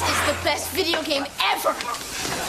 This is the best video game ever.